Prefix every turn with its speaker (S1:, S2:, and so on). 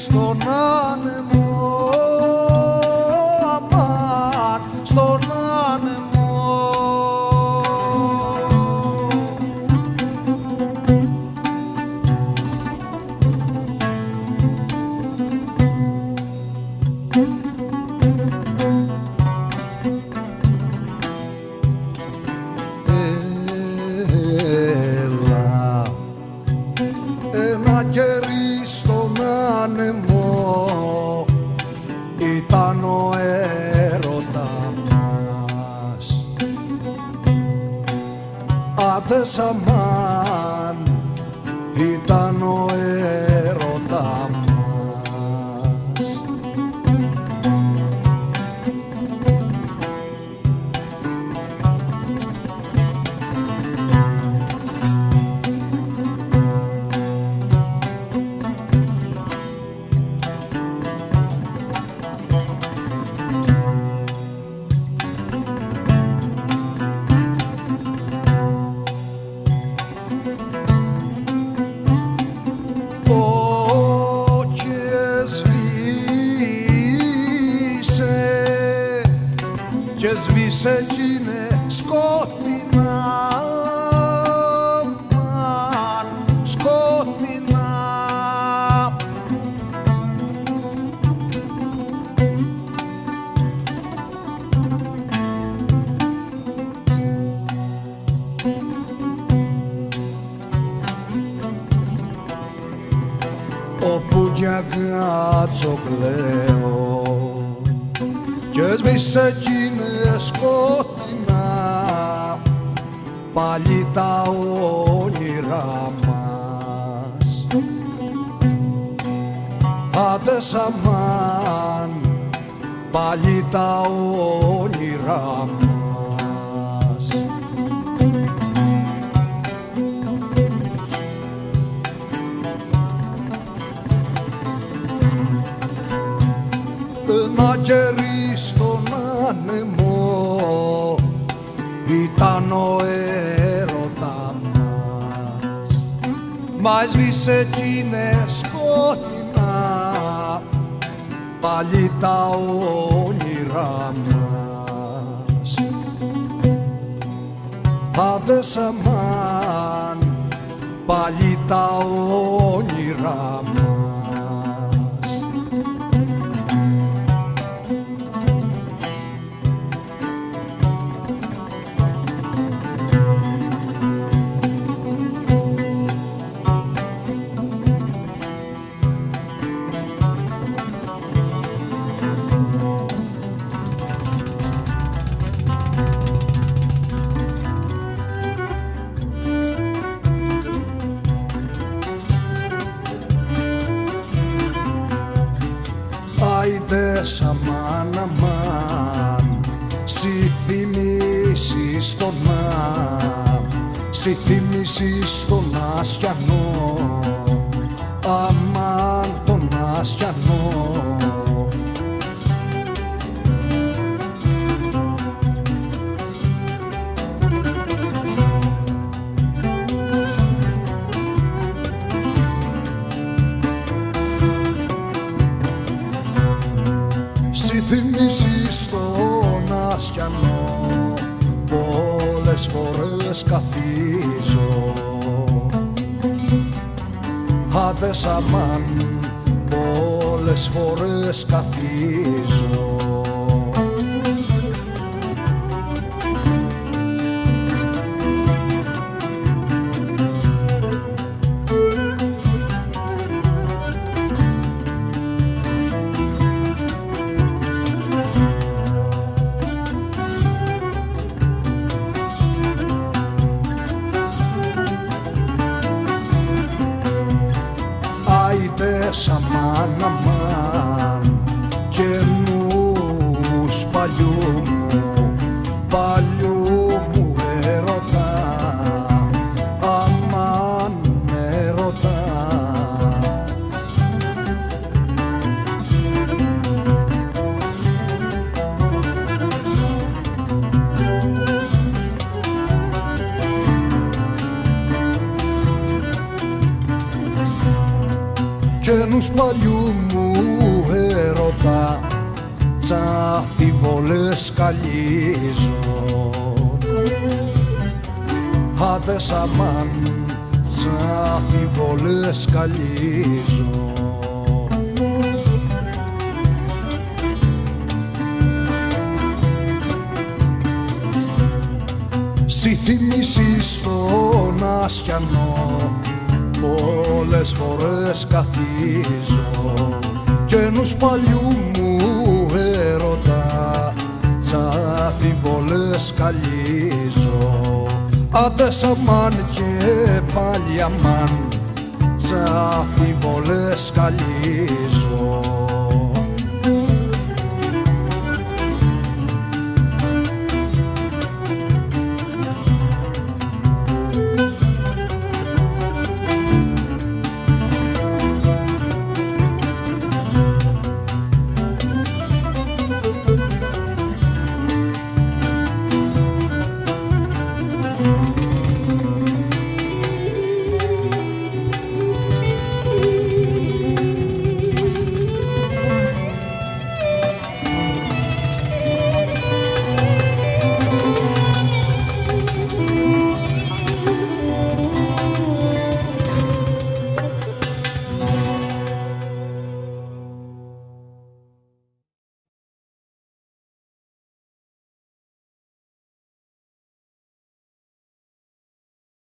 S1: κερί στον ήταν ο έρωτα μας. Άδες αμάν ήταν σβήσε κι είναι σκότεινα μαν, σκότεινα. Όπου κι αγκάτσο κλαίω και σβήσε κι είναι σκότεινα. Πάλι τα όνειρά μας. Άντε σαμάν πάλι τα όνειρά μας. Ένα κερί στον άνεμο ήταν ο έρωτα μας. Μας σβήσε κι είναι σκότεινα πάλι τα όνειρά μας. Άδες αμάν πάλι τα όνειρά μας Άιντε σαμάν αμάν Συ θυμίσεις τον άμ Συ θυμίσεις τον Ασιανό Αμάν τον Ασιανό Συ θυμίσεις τον Ασιανό Πολλές φορές καθίζω. Άντε σαμάν Πολλές φορές καθίζω Άιντε σαμάν αμάν καινούς παλιού μου παλιού καινούς νους παλιού μου έρωτα τσαφιβολές καλύζω. Άντε σαμάν τσαφιβολές καλύζω. Συ θυμίσεις στον Ασιανό πολλές φορές καθίζω και νους παλιού μου έρωτα τσαφιβολές καλύζω. Άντε σαμάν και πάλι αμάν τσαφιβολές καλύζω